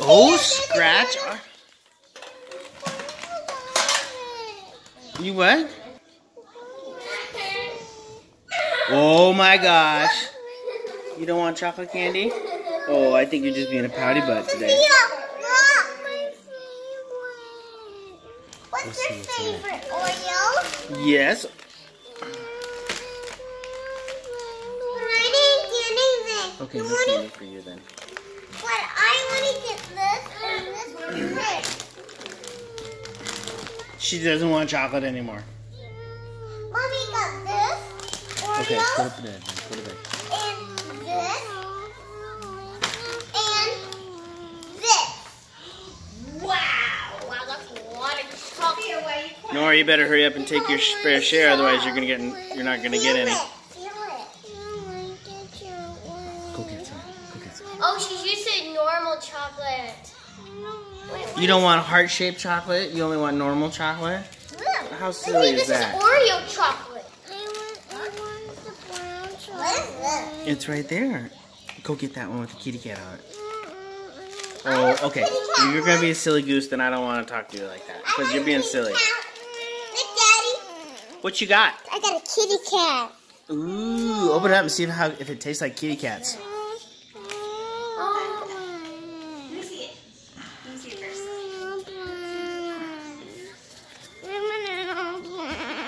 Oh, scratch. You what? Oh my gosh. You don't want chocolate candy? Oh, I think you're just being a pouty butt today. What's your it. favorite Oreo? Yes. I didn't get anything. Okay, no wanna- candy for you then. She doesn't want chocolate anymore. Mommy got this Oreo Okay, go to bed. then, Go to and this and this. Wow, wow, that's a lot of chocolate. Nora, you better hurry up and take your fair share, otherwise you're gonna get you're not gonna get any. Go get some. Go get some. Oh, she's used to normal chocolate. Wait, You don't want heart-shaped chocolate. You only want normal chocolate. How silly this is that? is Oreo chocolate. I want, I want the brown chocolate. What is this? It's right there. Go get that one with the kitty cat on it. Oh, okay. If you're gonna be a silly goose, then I don't want to talk to you like that. Because you're being silly. cat. Look, Daddy. What you got? I got a kitty cat. Ooh, open it up and see if how if it tastes like kitty cats. Let me see it. Let me see it first.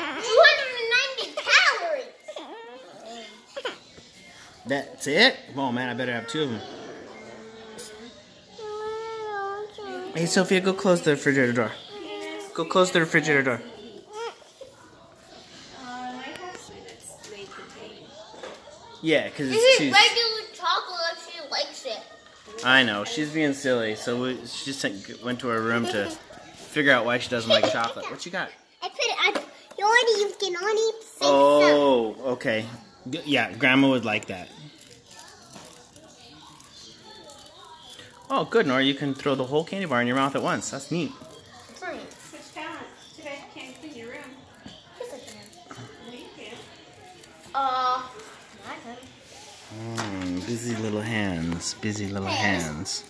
290 calories. That's it? Oh man, I better have two of them. Hey Sophia, go close the refrigerator door. Go close the refrigerator door. Uh, I might have some that's way contained. Yeah, because This it's is too. regular chocolate. She likes it. I know she's being silly, so we, she just went to her room to figure out why she doesn't like chocolate. What you got? I put it. I, you already you can only. Oh, okay. G- Yeah, Grandma would like that. Oh, good, Nora. You can throw the whole candy bar in your mouth at once. That's neat. Fine. Switch talents. Too bad you can't clean your room. Yes, I can. No, you can't. Uh, I can. Mm, busy little hands. Busy little hands.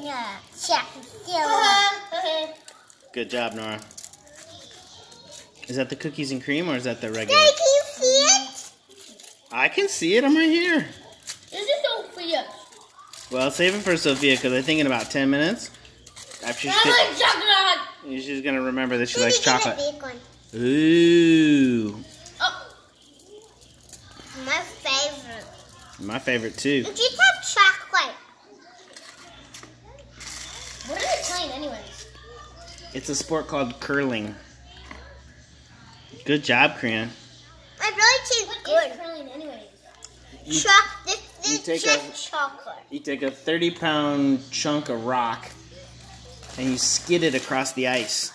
yeah, check. Good job, Nora. Is that the cookies and cream or is that the regular? Daddy, can you see it? I can see it. I'm right here. This is Sophia. Well, save it for Sophia because I think in about 10 minutes, after she's, I like chocolate. she's going to remember that she Maybe likes chocolate. Ooh. Oh. My favorite. My favorite too. Did you have chocolate? What are they playing anyways? It's a sport called curling. Good job, Krian. I really taste good. curling anyways? You- Choc- this, you take a- chocolate. You take a 30 pound chunk of rock and you skid it across the ice.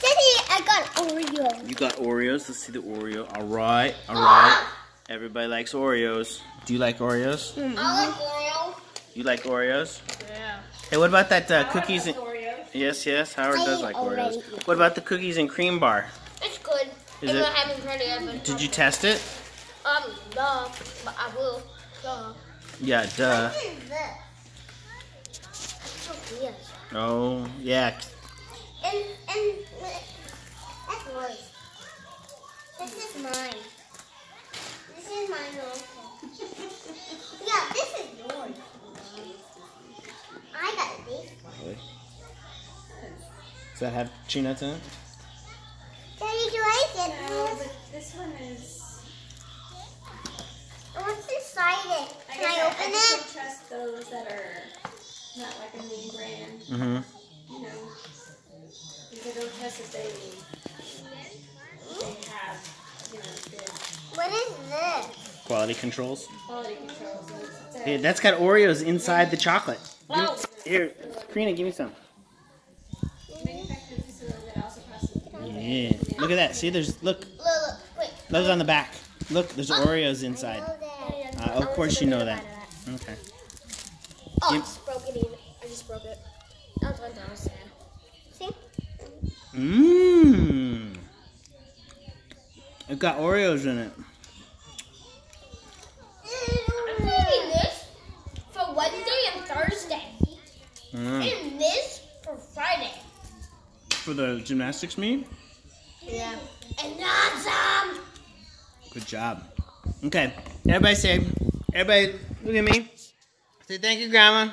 Daddy, I got Oreo. You got Oreos. Let's see the Oreo. All right, all right. Everybody likes Oreos. Do you like Oreos? I like Oreo. You like Oreos? Yeah. Hey, what about that uh, cookies? And- Oreos. yes, yes. Howard I does like already. Oreos. What about the cookies and cream bar? It's good. Is it- I haven't tried it yet, but Did you test it? Um, no, but I will. Duh. Yeah, duh. What is this? That's Sophia's. Oh, yeah. And, and, that's yours. This is mine. This is mine also. yeah, this is yours. I got this one. Does that have chew nuts in it? Daddy, do I get No, this? but this one is. What's inside it? I Can guess I I, open I it? just don't trust that are not like a name brand. Mm-hmm. You know. Because I don't trust that they they have you know good What is this? Quality controls. quality controls. It's, Hey, that's got Oreos inside the chocolate. Give Wow. Here, Karina, give me some. manufactured facility that also processes. Yeah. Look at that. See, there's look. Look, look, wait. Look on the back. Look, there's Oreos inside. Uh, of course you know that. Okay. Oh. I just broke it. I just broke it. That was, that was sad. See? Mmm. It got Oreos in it. I'm saving this for Wednesday and Thursday. Mm. And this for Friday. For the gymnastics meet? Yeah. And awesome! Um, Good job. Okay. Everybody say, everybody look at me. Say thank you, Grandma.